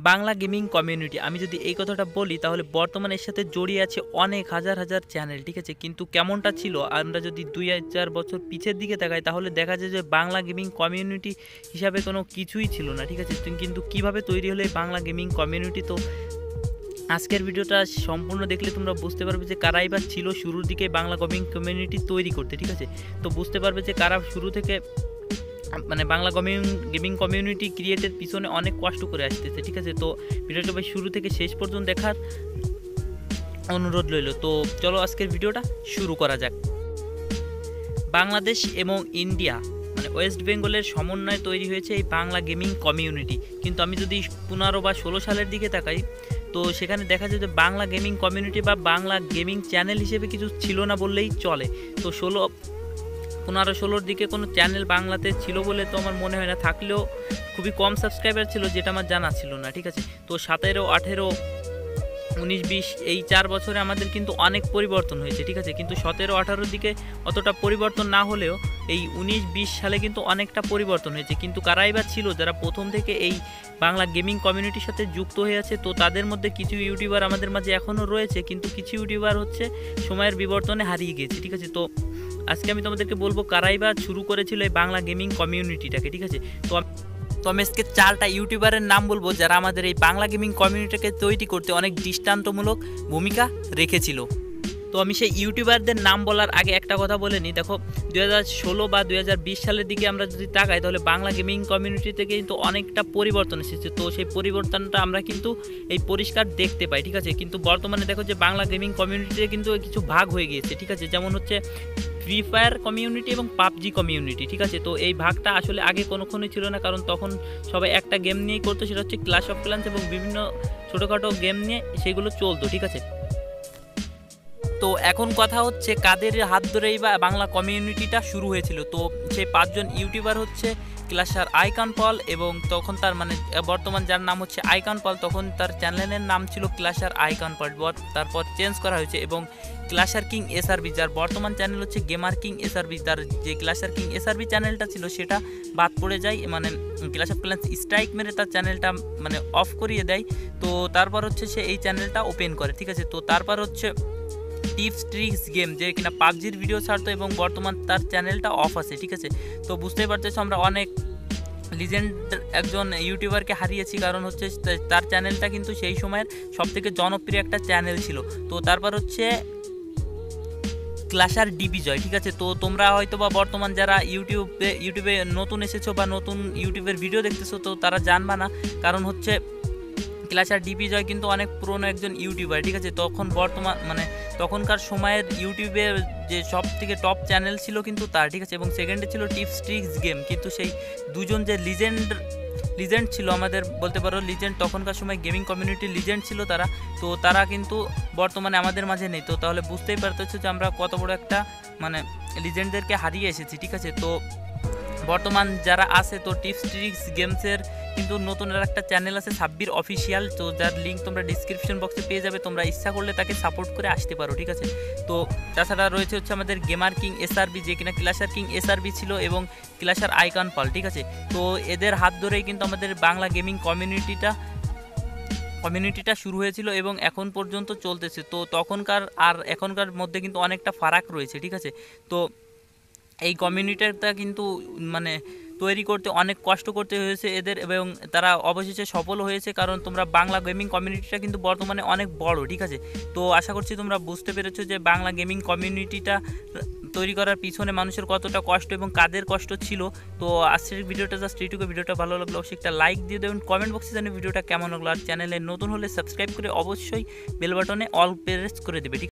Bangla gaming community. আমি যদি এই কথাটা বলি, তাহলে বর্তমানে এর সাথে জড়িয়ে আছে অনেক হাজার হাজার চ্যানেল, ঠিক আছে? কিন্তু কেমনটা ছিল? আমরা যদি দুই হাজার বছর পিছের দিকে তাকাই, তাহলে দেখা যায় যে বাংলা গেমিং কমিউনিটি হিসাবে কোনো কিছুই ছিল না, ঠিক আছে? কিন্তু কীভাবে তৈরি হলো এই বাংলা গেমিং কমিউনিটি? তো আজকের ভিডিওটা সম্পূর্ণ দেখলে তোমরা বুঝতে পারবে যে কারাই বা ছিল শুরুর দিকে বাংলা গেমিং কমিউনিটি তৈরি করতে, ঠিক আছে? তো বুঝতে পারবে যে কারা শুরু থেকে মানে বাংলা গেমিং কমিউনিটি ক্রিয়েটের পিছনে অনেক কষ্ট করে আসতেছে, ঠিক আছে? তো ভিডিওটা ভাই শুরু থেকে শেষ পর্যন্ত দেখার অনুরোধ রইল। তো চলো আজকের ভিডিওটা শুরু করা যাক। বাংলাদেশ এবং ইন্ডিয়া মানে ওয়েস্ট বেঙ্গলের সমন্বয়ে তৈরি হয়েছে এই বাংলা গেমিং কমিউনিটি। কিন্তু আমি যদি পনেরো বা ষোলো সালের দিকে তাকাই, তো সেখানে দেখা যায় যে বাংলা গেমিং কমিউনিটি বা বাংলা গেমিং চ্যানেল হিসেবে কিছু ছিল না বললেই চলে। তো ষোলো পনেরো ষোলোর দিকে কোনো চ্যানেল বাংলাতে ছিল বলে তো আমার মনে হয় না। থাকলেও খুবই কম সাবস্ক্রাইবার ছিল যেটা আমার জানা ছিল না, ঠিক আছে? তো সতেরো, আঠেরো, উনিশ, বিশ এই চার বছরে আমাদের কিন্তু অনেক পরিবর্তন হয়েছে, ঠিক আছে? কিন্তু সতেরো, আঠারোর দিকে অতটা পরিবর্তন না হলেও এই উনিশ, বিশ সালে কিন্তু অনেকটা পরিবর্তন হয়েছে। কিন্তু কারাই বা ছিল? যারা প্রথম থেকে এই বাংলা গেমিং কমিউনিটির সাথে যুক্ত হয়ে আছে, তো তাদের মধ্যে কিছু ইউটিউবার আমাদের মাঝে এখনও রয়েছে, কিন্তু কিছু ইউটিউবার হচ্ছে সময়ের বিবর্তনে হারিয়ে গিয়েছে, ঠিক আছে? তো আজকে আমি তোমাদেরকে বলব কারাই বা শুরু করেছিল এই বাংলা গেমিং কমিউনিটিটাকে, ঠিক আছে? তো তো আমি আজকে চারটা ইউটিউবারের নাম বলব যারা আমাদের এই বাংলা গেমিং কমিউনিটিকে তৈরি করতে অনেক দৃষ্টান্তমূলক ভূমিকা রেখেছিল। তো আমি সেই ইউটিউবারদের নাম বলার আগে একটা কথা বলে নিই। দেখো দু ষোলো বা দু হাজার বিশ সালের দিকে আমরা যদি তাকাই, তাহলে বাংলা গেমিং কমিউনিটি থেকে কিন্তু অনেকটা পরিবর্তন এসেছে। তো সেই পরিবর্তনটা আমরা কিন্তু এই পরিষ্কার দেখতে পাই, ঠিক আছে? কিন্তু বর্তমানে দেখো যে বাংলা গেমিং কমিউনিটিতে কিন্তু কিছু ভাগ হয়ে গিয়েছে, ঠিক আছে? যেমন হচ্ছে ফ্রি ফায়ার কমিউনিটি এবং পাবজি কমিউনিটি ঠিক আছে? তো এই ভাগটা আসলে আগে কোনোক্ষণই ছিল না, কারণ তখন সবাই একটা গেম নিয়েই করতো, সেটা হচ্ছে ক্লাস অফ ক্লান্স এবং বিভিন্ন ছোটোখাটো গেম নিয়ে সেগুলো চলতো, ঠিক আছে? তো এখন কথা হচ্ছে কাদের হাত ধরেই বা বাংলা কমিউনিটিটা শুরু হয়েছিল। তো সেই পাঁচজন ইউটিউবার হচ্ছে ক্লাসার আইকন পল এবং তখন তার মানে বর্তমান যার নাম হচ্ছে আইকন পল, তখন তার চ্যানেলের নাম ছিল ক্লাসার আইকন পল। তারপর চেঞ্জ করা হয়েছে এবং ক্লাসার কিং এসআরবি, যার বর্তমান চ্যানেল হচ্ছে গেমার কিং এসআরবি, তার যে ক্লাসার কিং এসআরবি চ্যানেলটা ছিল সেটা বাদ পড়ে যায় মানে ক্লাস অফ ক্লাস স্ট্রাইক মেরে তার চ্যানেলটা মানে অফ করিয়ে দেয়। তো তারপর হচ্ছে সে এই চ্যানেলটা ওপেন করে, ঠিক আছে? তো তারপর হচ্ছে টিপস ট্রিক্স গেম যে কিনা পাবজির ভিডিও ছাড়তো এবং বর্তমান তার চ্যানেলটা অফ আছে, ঠিক আছে? তো বুঝতেই পারতেছো আমরা অনেক লিজেন্ড একজন ইউটিউবারকে হারিয়েছি, কারণ হচ্ছে তার চ্যানেলটা কিন্তু সেই সময়ের সবথেকে জনপ্রিয় একটা চ্যানেল ছিল। তো তারপর হচ্ছে ক্লাসার ডিবি জয় ঠিক আছে? তো তোমরা হয়তো বা বর্তমান যারা ইউটিউবে ইউটিউবে নতুন এসেছ বা নতুন ইউটিউবের ভিডিও দেখতেছো, তো তারা জানবা না। কারণ হচ্ছে ক্লাসার ডিপি জয় কিন্তু অনেক পুরনো একজন ইউটিউবার ঠিক আছে? তখন বর্তমান মানে তখনকার সময়ের ইউটিউবের যে সব থেকে টপ চ্যানেল ছিল কিন্তু তার ঠিক আছে? এবং সেকেন্ডে ছিল টিপস ট্রিক্স গেম কিন্তু সেই দুজন যে লিজেন্ড লিজেন্ড ছিল আমাদের, বলতে পারো লিজেন্ড তখনকার সময় গেমিং কমিউনিটির লিজেন্ড ছিল তারা। তো তারা কিন্তু বর্তমানে আমাদের মাঝে নেই। তো তাহলে বুঝতেই পারতেছো যে আমরা কত বড় একটা মানে লিজেন্ডদেরকে হারিয়ে এসেছি, ঠিক আছে? তো বর্তমান যারা আছে, তো টিপস ট্রিক্স গেমসের কিন্তু নতুন আর একটা চ্যানেল আছে সাব্বির অফিসিয়াল তো যার লিঙ্ক তোমরা ডিসক্রিপশন বক্সে পেয়ে যাবে। তোমরা ইচ্ছা করলে তাকে সাপোর্ট করে আসতে পারো, ঠিক আছে? তো তাছাড়া রয়েছে হচ্ছে আমাদের গেমার কিং এসআরবি যে কিনা ক্লাসার কিং এসআরবি ছিল এবং ক্লাসার আইকন পাল, ঠিক আছে? তো এদের হাত ধরেই কিন্তু আমাদের বাংলা গেমিং কমিউনিটিটা কমিউনিটিটা শুরু হয়েছিল এবং এখন পর্যন্ত চলতেছে। তো তখনকার আর এখনকার মধ্যে কিন্তু অনেকটা ফারাক রয়েছে, ঠিক আছে? তো এই কমিউনিটিটা কিন্তু মানে তৈরি করতে অনেক কষ্ট করতে হয়েছে এদের এবং তারা অবশেষে সফল হয়েছে, কারণ তোমরা বাংলা গেমিং কমিউনিটিটা কিন্তু বর্তমানে অনেক বড়, ঠিক আছে? তো আশা করছি তোমরা বুঝতে পেরেছ যে বাংলা গেমিং কমিউনিটিটা তৈরি করার পিছনে মানুষের কতটা কষ্ট এবং কাদের কষ্ট ছিল। তো আজকের ভিডিওটা জাস্ট এইটুকু। ভিডিওটা ভালো লাগল অবশ্যই একটা লাইক দিয়ে দেবেন। কমেন্ট বক্সে জানি ভিডিওটা কেমন লাগল। আর চ্যানেলে নতুন হলে সাবস্ক্রাইব করে অবশ্যই বেল বাটনে অল প্রেস করে দেবে, ঠিক